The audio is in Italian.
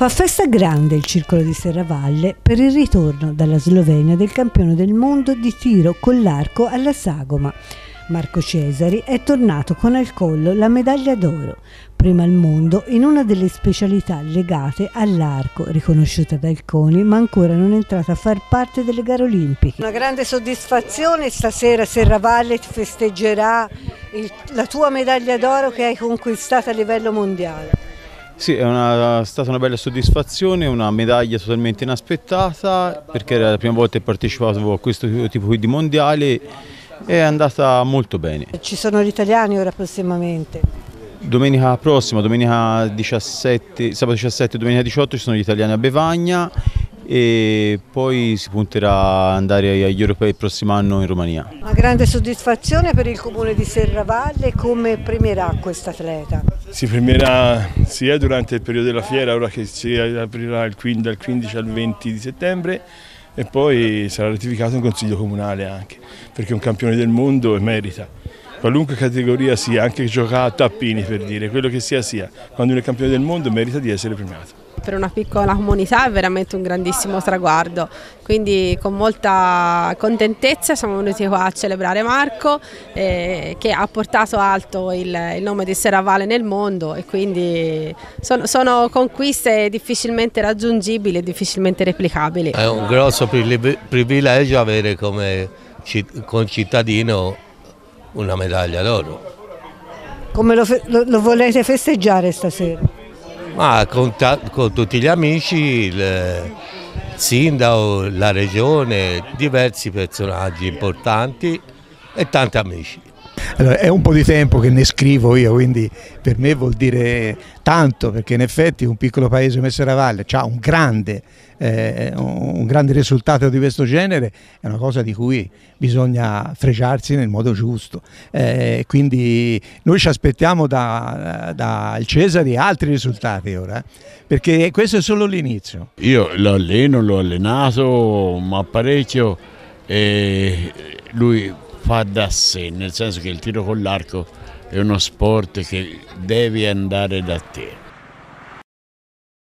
Fa festa grande il Circolo di Serravalle per il ritorno dalla Slovenia del campione del mondo di tiro con l'arco alla sagoma. Marco Cesari è tornato con al collo la medaglia d'oro, prima al mondo in una delle specialità legate all'arco, riconosciuta dal CONI, ma ancora non entrata a far parte delle gare olimpiche. Una grande soddisfazione stasera Serravalle festeggerà il, la tua medaglia d'oro che hai conquistato a livello mondiale. Sì, è una, stata una bella soddisfazione, una medaglia totalmente inaspettata perché era la prima volta che partecipavo a questo tipo di mondiale e è andata molto bene. Ci sono gli italiani ora prossimamente? Domenica prossima, domenica 17, sabato 17 e domenica 18 ci sono gli italiani a Bevagna e poi si punterà ad andare agli europei il prossimo anno in Romania. Una grande soddisfazione per il comune di Serravalle, come premierà questa atleta? Si premierà sia durante il periodo della fiera, ora che si aprirà dal 15 al 20 di settembre, e poi sarà ratificato un consiglio comunale anche, perché è un campione del mondo e merita. Qualunque categoria sia, anche giocare a tappini per dire, quello che sia sia, quando uno è campione del mondo merita di essere premiato per una piccola comunità è veramente un grandissimo traguardo, quindi con molta contentezza siamo venuti qua a celebrare Marco eh, che ha portato alto il, il, nome di Serravalle nel mondo e quindi sono, sono conquiste difficilmente raggiungibili e difficilmente replicabili. È un grosso privilegio avere come concittadino una medaglia d'oro. Come lo, lo, lo volete festeggiare stasera? Ma con, con tutti gli amici, il sindaco, la regione, diversi personaggi importanti e tanti amici. Allora, è un po' di tempo che ne scrivo io, quindi per me vuol dire tanto, perché in effetti un piccolo paese come Serravalle ha un grande, eh, un grande risultato di questo genere, è una cosa di cui bisogna fregiarsi nel modo giusto. Eh, quindi noi ci aspettiamo dal da Cesari altri risultati ora, perché questo è solo l'inizio. Io lo alleno, l'ho allenato, ma parecchio e lui fa da sé, nel senso che il tiro con l'arco è uno sport che devi andare da te.